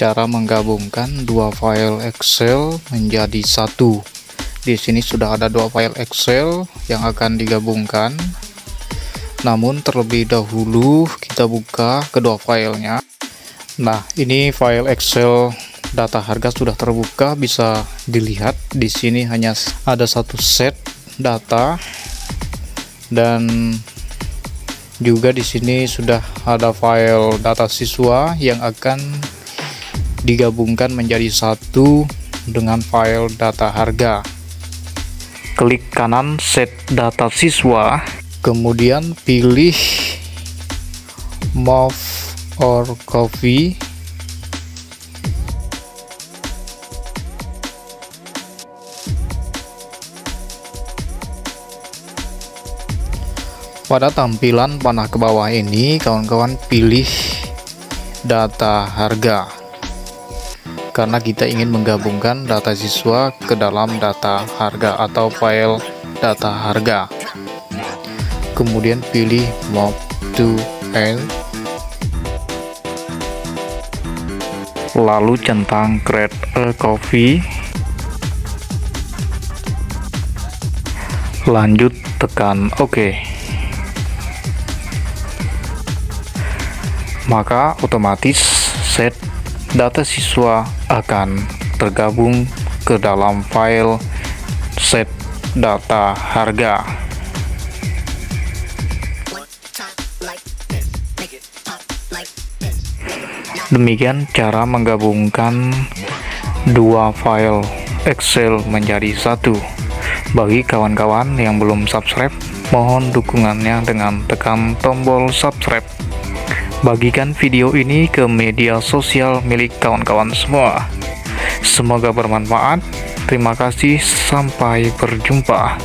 cara menggabungkan dua file Excel menjadi satu. Di sini sudah ada dua file Excel yang akan digabungkan. Namun terlebih dahulu kita buka kedua filenya. Nah, ini file Excel data harga sudah terbuka, bisa dilihat di sini hanya ada satu set data dan juga di sini sudah ada file data siswa yang akan digabungkan menjadi satu dengan file data harga. Klik kanan set data siswa, kemudian pilih move or copy. Pada tampilan panah ke bawah ini, kawan-kawan pilih data harga karena kita ingin menggabungkan data siswa ke dalam data harga atau file data harga. Kemudian pilih move to end lalu centang create a copy. Lanjut tekan OK. Maka otomatis set data siswa akan tergabung ke dalam file set data harga. Demikian cara menggabungkan dua file Excel menjadi satu. Bagi kawan-kawan yang belum subscribe, mohon dukungannya dengan tekan tombol subscribe. Bagikan video ini ke media sosial milik kawan-kawan semua. Semoga bermanfaat. Terima kasih, sampai berjumpa.